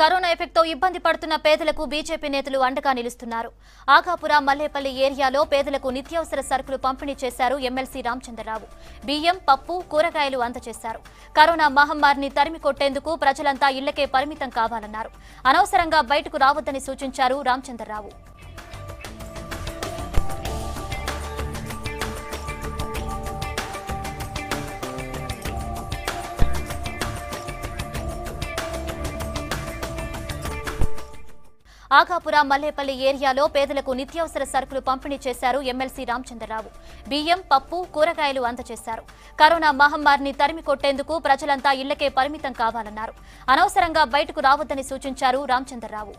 Corona ఎఫెక్ట్తో ఇబ్బంది పడుతున్న పేదలకు బీజేపీ నేతలు అండగా నిలుస్తున్నారు. ఆకాపుర మల్లేపల్లి ఏరియాలో పేదలకు నిత్యావసర సరుకులు పంపిణీ చేశారు ఎమ్మెల్సీ రామచంద్రరావు. బియ్యం పప్పు కూరగాయలు అందజేశారు. కరోనా మహమ్మారిని తరిమి కొట్టేందుకు ప్రజలంతా ఇళ్ళకే పరిమితం కావాలన్నారు. అనవసరంగా బయటకు రావద్దని సూచించారు రామచంద్రరావు. ఆకాపుర మల్లేపల్లి ఏరియాలో పేదలకు నిత్యావసర సరుకులు పంపిణీ చేశారు ఎమ్మెల్సీ రామచంద్రరావు. బియ్యం పప్పు కూరగాయలు అందజేశారు. కరోనా మహమ్మారిని తరిమి కొట్టేందుకు ప్రజలంతా ఇళ్ళకే పరిమితం కావాలన్నారు. అనవసరంగా బయటకు రావద్దని సూచించారు రామచంద్రరావు.